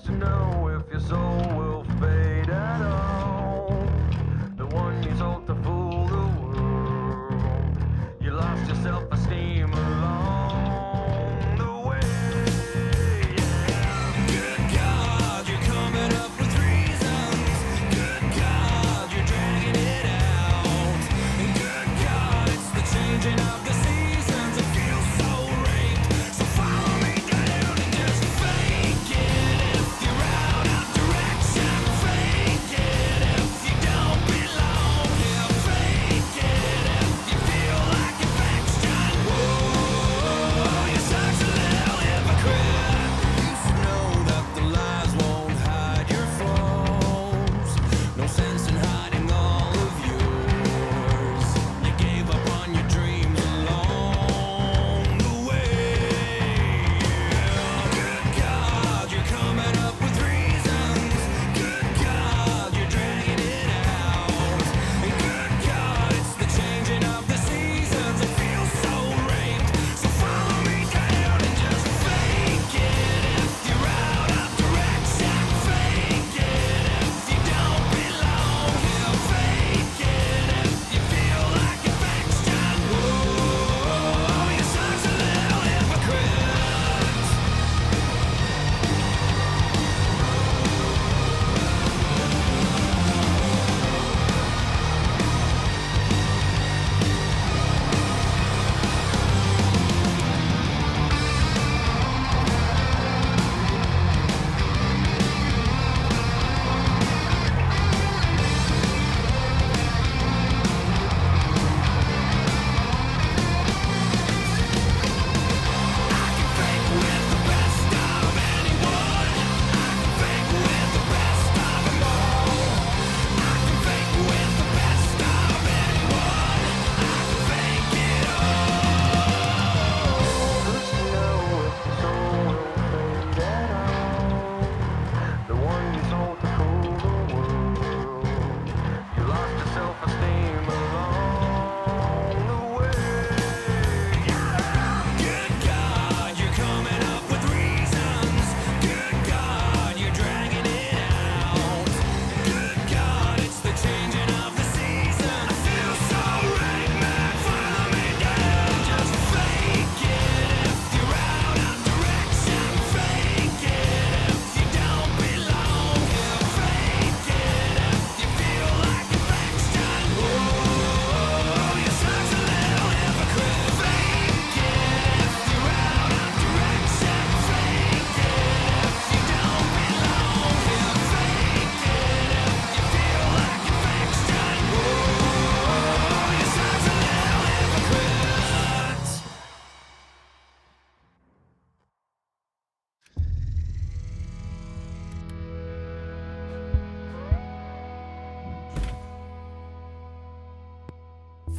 to know if your soul will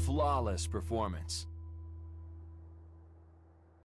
Flawless performance.